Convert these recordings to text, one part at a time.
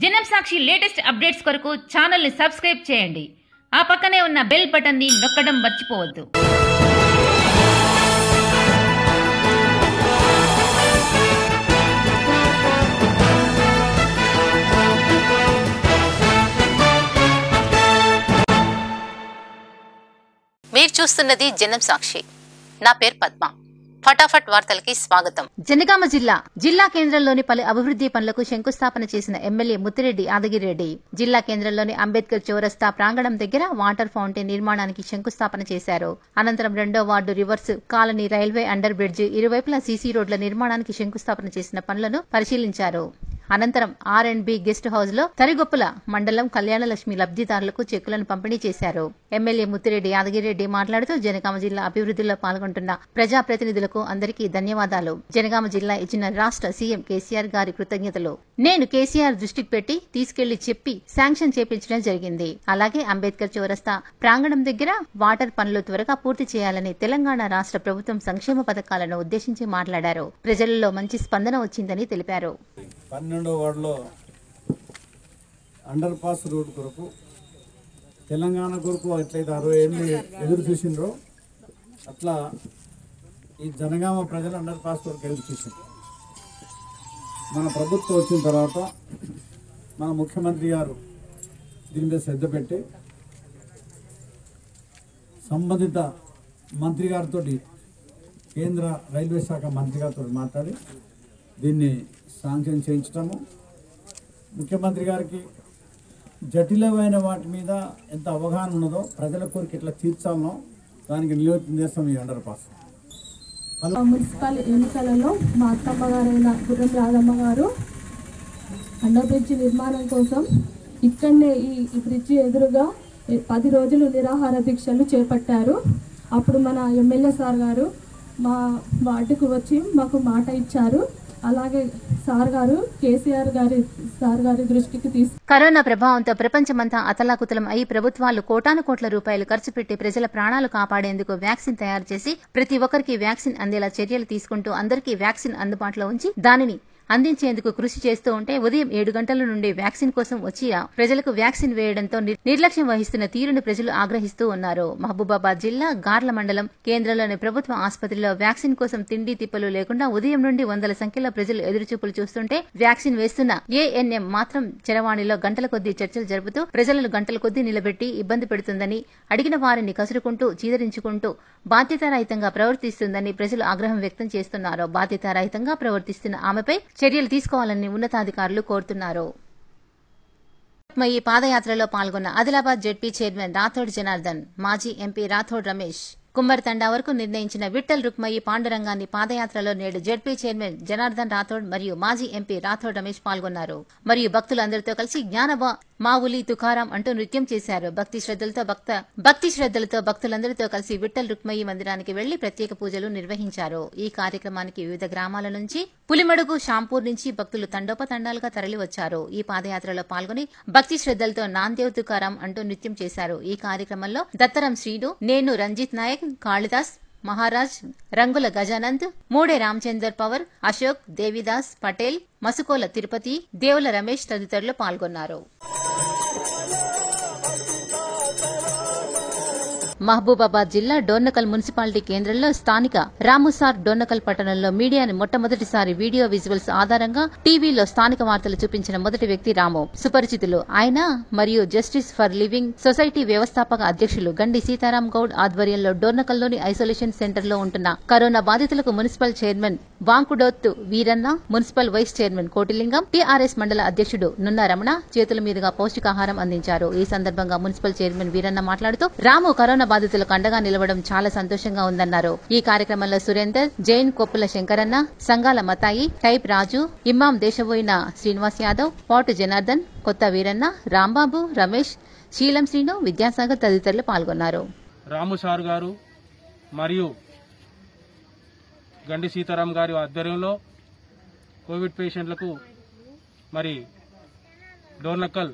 జనం సాక్షి latest updates కొరకు ఛానల్ని సబ్స్క్రైబ్ చేయండి. ఆ పక్కనే ఉన్న బెల్ బటన్ని నొక్కడం మర్చిపోవద్దు. మీరు చూస్తున్నది జనం సాక్షి నా పేరు పద్మ. ఫటాఫట్ వార్తలకి స్వాగతం. జనగామ జిల్లా జిల్లా కేంద్రంలోని పలు అభివృద్ది పనులకు శంకుస్థాపన చేసిన ఎమ్మెల్యే ముత్తిరెడ్డి యాదగిరెడ్డి జిల్లా కేంద్రంలోని అంబేద్కర్ చౌరస్తా ప్రాంగణం దగ్గర వాటర్ ఫౌంటైన్ నిర్మాణానికి శంకుస్థాపన చేశారు. అనంతరం రెండో ward rivers colony railway under bridge ఇరువైపులా సీసీ రోడ్ల నిర్మాణానికి శంకుస్థాపన చేసిన పనులను పరిశీలించారు. అనంతరం ఆర్ అండ్ బి గెస్ట్ హౌస్లో తరిగొప్పుల మండలం కళ్యాణలక్ష్మి లబ్దిదారులకు చెక్కులను పంపిణీ చేశారు. ఎమ్మెల్యే ముత్తిరెడ్డి యాదగిరెడ్డి మాట్లాడుతూ జనగామ జిల్లా అభివృద్ధిలో పాల్గొంటున్న ప్రజాప్రతినిధులకు అందరికీ ధన్యవాదాలు. జనగామ జిల్లా ఇచ్చిన రాష్ట్ర సీఎం కేసీఆర్ గారి కృతజ్ఞతలు. నేను కేసీఆర్ దృష్టికి పెట్టి తీసుకెళ్ళి చెప్పి శాంక్షన్ చేపించడం జరిగింది. అలాగే అంబేద్కర్ చౌరస్తా ప్రాంగణం దగ్గర వాటర్ పనులు త్వరగా పూర్తి చేయాలని తెలంగాణ రాష్ట్ర ప్రభుత్వం సంక్షేమ పథకాలను ఉద్దేశించి మాట్లాడారు. ప్రజలలో మంచి స్పందన వచ్చిందని తెలిపారు. పన్నెండో వార్డులో అండర్ పాస్ రోడ్ కొరకు తెలంగాణ కొరకు ఎట్లయితే అరవై ఏళ్ళు ఎదురు చూసిండ్రో అట్లా ఈ జనగామ ప్రజలు అండర్ పాస్ కొరకు ఎదురు చూసిండ్రు. మన ప్రభుత్వం వచ్చిన తర్వాత మన ముఖ్యమంత్రి గారు దీని మీద శ్రద్ధ పెట్టి సంబంధిత మంత్రి గారితో కేంద్ర రైల్వే శాఖ మంత్రి గారితో మాట్లాడి దీన్ని శాంక్షన్ చేయించటము ముఖ్యమంత్రి గారికి జటిలమైన వాటి మీద ఎంత అవగాహన ఉన్నదో ప్రజల కోరిక ఎట్లా తీర్చాలనో దానికి నిలువెత్తం ఈ అండర్ పాస్. మున్సిపల్ ఎన్నికలలో మా అత్తమ్మ గారైన గుర్రం రాధమ్మ గారు అండర్ బ్రిడ్జ్ నిర్మాణం కోసం ఇక్కడనే ఈ ఈ బ్రిడ్జి ఎదురుగా పది రోజులు నిరాహార దీక్షలు చేపట్టారు. అప్పుడు మన ఎమ్మెల్యే సార్ గారు మా వార్డుకు వచ్చి మాకు మాట ఇచ్చారు. అలాగే సార్ గారు కేసీఆర్ గారి సార్ గారి దృష్టికి తీసుకు కరోనా ప్రభావంతో ప్రపంచమంతా అతలాకుతలం అయి ప్రభుత్వాలు కోటాను కోట్ల రూపాయలు ఖర్చు పెట్టి ప్రజల ప్రాణాలు కాపాడేందుకు వ్యాక్సిన్ తయారు చేసి ప్రతి ఒక్కరికి వ్యాక్సిన్ అందేలా చర్యలు తీసుకుంటూ అందరికీ వ్యాక్సిన్ అందుబాటులో ఉంచి దానిని అందించేందుకు కృషి చేస్తూ ఉంటే ఉదయం ఏడు గంటల నుండి వ్యాక్సిన్ కోసం వచ్చి ప్రజలకు వ్యాక్సిన్ వేయడంతో నిర్లక్ష్యం వహిస్తున్న తీరును ప్రజలు ఆగ్రహిస్తూ ఉన్నారు. మహబూబాబాద్ జిల్లా గార్ల మండలం కేంద్రంలోని ప్రభుత్వ ఆసుపత్రిలో వ్యాక్సిన్ కోసం తిండి తిప్పలు లేకుండా ఉదయం నుండి వందల సంఖ్యలో ప్రజలు ఎదురుచూపులు చూస్తుంటే వ్యాక్సిన్ వేస్తున్న ఏఎన్ఎం మాత్రం చరవాణిలో గంటల కొద్దీ చర్చలు జరుపుతూ ప్రజలను గంటల కొద్దీ నిలబెట్టి ఇబ్బంది పెడుతుందని అడిగిన వారిని కసురుకుంటూ చీదరించుకుంటూ బాధ్యతారహితంగా ప్రవర్తిస్తుందని ప్రజలు ఆగ్రహం వ్యక్తం చేస్తున్నారు బాధ్యతారహితంగా ప్రవర్తిస్తున్న ఆమెపై చర్యలు తీసుకోవాలని ఉన్నతాధికారులు కోరుతున్నారు. ఈ పాదయాత్రలో పాల్గొన్న ఆదిలాబాద్ జెడ్పీ చైర్మన్ రాథోడ్ జనార్దన్ మాజీ ఎంపీ రాథోడ్ రమేష్. కుమ్మరితండా వరకు నిర్ణయించిన విఠల్ రుక్మయ్యి పాండురంగాన్ని పాదయాత్రలో నేడు జెడ్పీ చైర్మన్ జనార్దన్ రాథోడ్ మరియు మాజీ ఎంపీ రాథోడ్ రమేష్ పాల్గొన్నారు. మరియు భక్తులందరితో కలిసి జ్ఞానబా మావులి తుకారాం అంటూ నృత్యం చేశారు. భక్తి శ్రద్దలతో భక్త భక్తి శ్రద్దలతో భక్తులందరితో కలిసి విఠల్ రుక్మయ్యి మందిరానికి వెళ్ళి ప్రత్యేక పూజలు నిర్వహించారు. ఈ కార్యక్రమానికి వివిధ గ్రామాల నుంచి పులిమడుగు షాంపూర్ నుంచి భక్తులు తండోపతండాలుగా తరలివచ్చారు. ఈ పాదయాత్రలో పాల్గొని భక్తి శ్రద్దలతో నాందేవ్ తుకారాం అంటూ నృత్యం చేశారు. ఈ కార్యక్రమంలో దత్తరం శ్రీను నేను రంజిత్ నాయక్ కాళిదాస్ మహారాజ్ రంగుల గజానంద్ మూడే రామచందర్ పవర్ అశోక్ దేవిదాస్ పటేల్ మసుకోల తిరుపతి దేవుల రమేష్ తదితరులు పాల్గొన్నారు. మహబూబాబాద్ జిల్లా డోర్నకల్ మున్సిపాలిటీ కేంద్రంలో స్థానిక రాముసార్ డోర్నకల్ పట్టణంలో మీడియాని మొట్టమొదటిసారి వీడియో విజువల్స్ ఆధారంగా టీవీలో స్థానిక వార్తలు చూపించిన మొదటి వ్యక్తి రాము. సుపరిచితులు ఆయన మరియు జస్టిస్ ఫర్ లివింగ్ సొసైటీ వ్యవస్థాపక అధ్యక్షులు గండి సీతారాం గౌడ్ ఆధ్వర్యంలో డోర్నకల్లోని ఐసోలేషన్ సెంటర్లో ఉంటున్న కరోనా బాధితులకు municipal chairman Vankudoth Veeranna municipal vice chairman Kotilingam TRS మండల అధ్యక్షుడు నున్న రమణ చేతుల మీదుగా పౌష్టికాహారం అందించారు. ఈ సందర్భంగా మున్సిపల్ చైర్మన్ వీరన్న మాట్లాడుతూ రాము కరోనా బాధితులకు అండగా నిలవడం చాలా సంతోషంగా ఉందన్నారు. ఈ కార్యక్రమంలో సురేందర్ జైన్ కొప్పుల శంకరన్న సంఘాల మతాయి టైప్ రాజు ఇమ్మాం దేశబోయిన శ్రీనివాస్ యాదవ్ పాటు జనార్దన్ కొత్త వీరన్న రాంబాబు రమేష్ శీలం శ్రీను విద్యాసాగర్ తదితరులు పాల్గొన్నారు. రాము సార్ గారు మరియు గండి సీతారాం గారి ఆధ్వర్యంలో కోవిడ్ పేషెంట్లకు మరి డోర్నకల్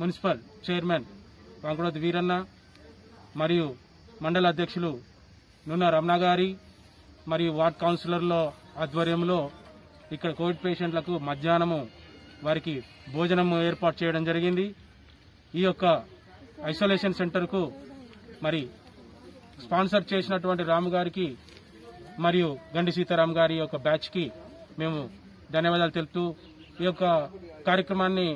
మున్సిపల్ చైర్మన్ వెంకటోత్ వీరన్న మరియు మండల అధ్యక్షులు నున్న రమణ గారి మరియు వార్డ్ కౌన్సిలర్ల ఆధ్వర్యంలో ఇక్కడ కోవిడ్ పేషెంట్లకు మధ్యాహ్నము వారికి భోజనం ఏర్పాటు చేయడం జరిగింది. ఈ యొక్క ఐసోలేషన్ సెంటర్కు మరి స్పాన్సర్ చేసినటువంటి రాము గారికి మరియు గండి సీతారాం గారి యొక్క బ్యాచ్కి మేము ధన్యవాదాలు తెలుపుతూ ఈ యొక్క కార్యక్రమాన్ని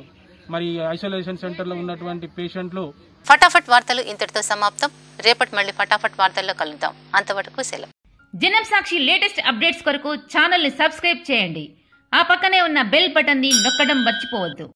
మరి ఐసోలేషన్ సెంటర్లో ఉన్నటువంటి పేషెంట్లు ఫటాఫట్ వార్తలు ఇంతటితో సమాప్తం. రేపటి మళ్ళీ ఫటాఫట్ వార్తల్లో కలుద్దాం. అంతవరకు సెలవు. జనం సాక్షి లేటెస్ట్ అప్డేట్స్ కొరకు ఛానల్ని సబ్స్క్రైబ్ చేయండి. ఆ పక్కనే ఉన్న బెల్ బటన్ని నొక్కడం మర్చిపోవద్దు.